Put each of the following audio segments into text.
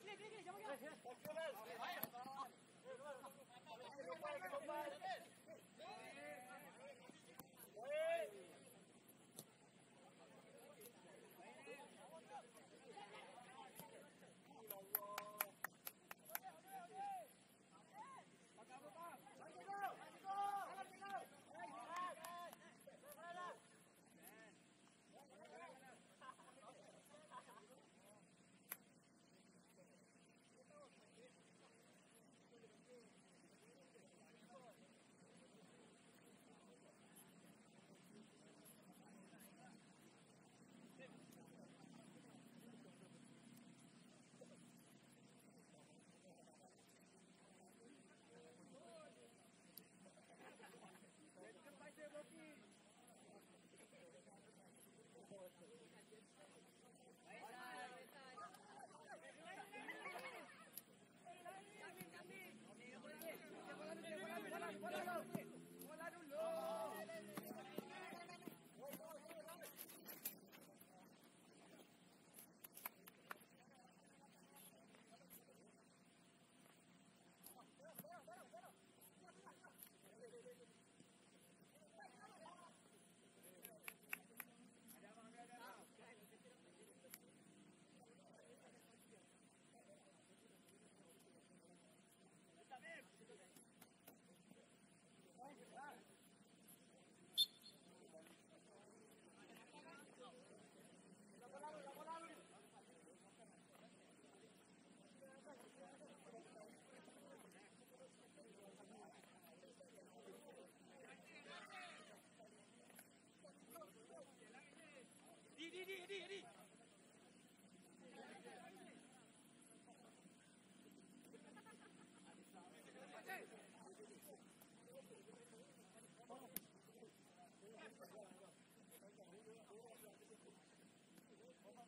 Gracias.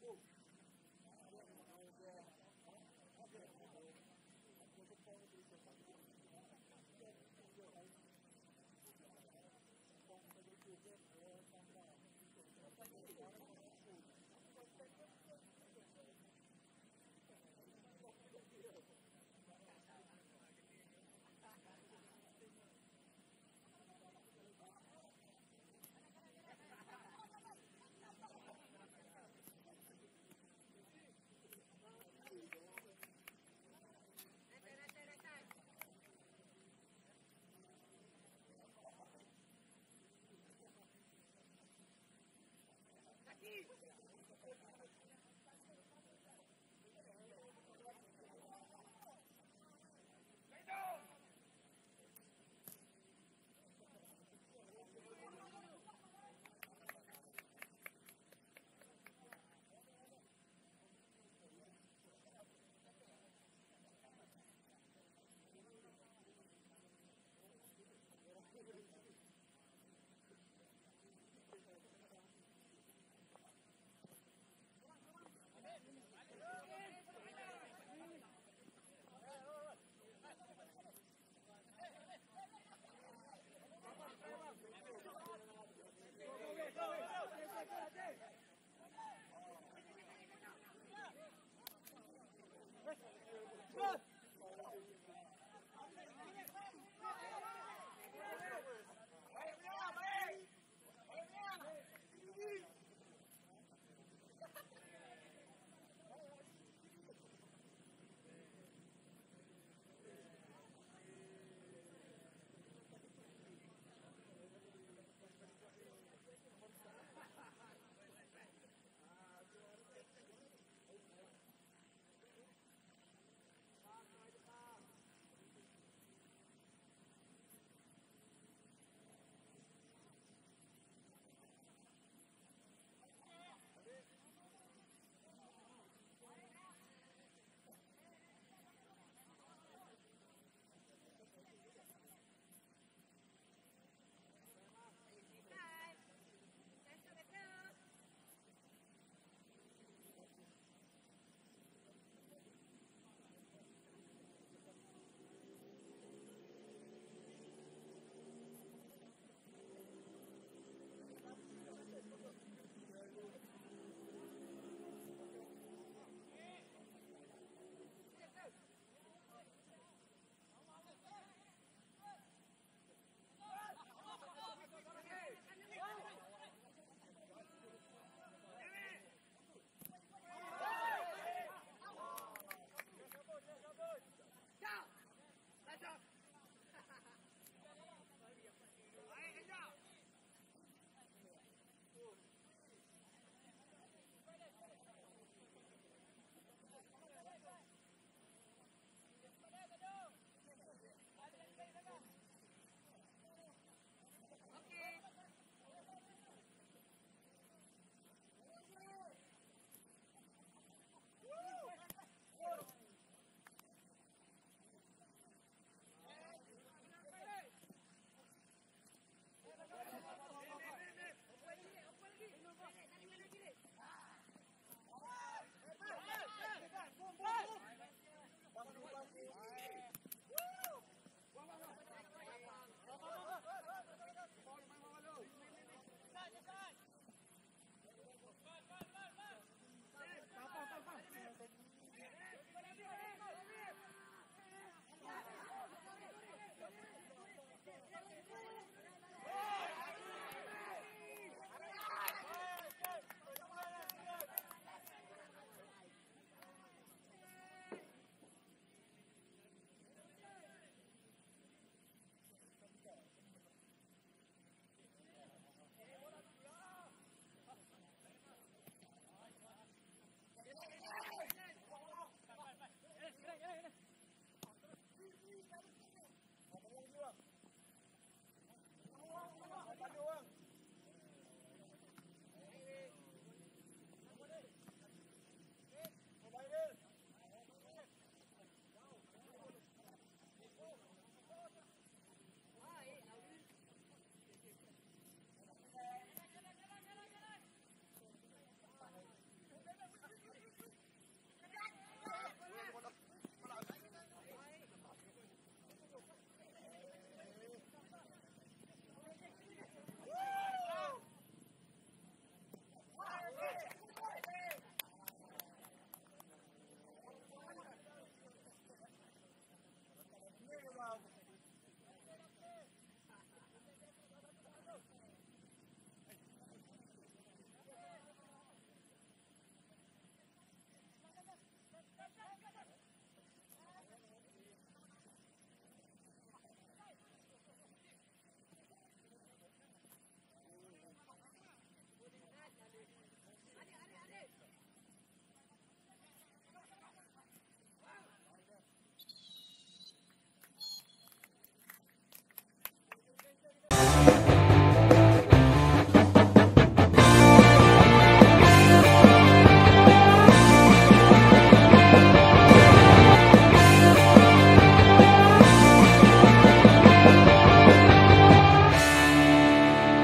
quote Jesus. Good.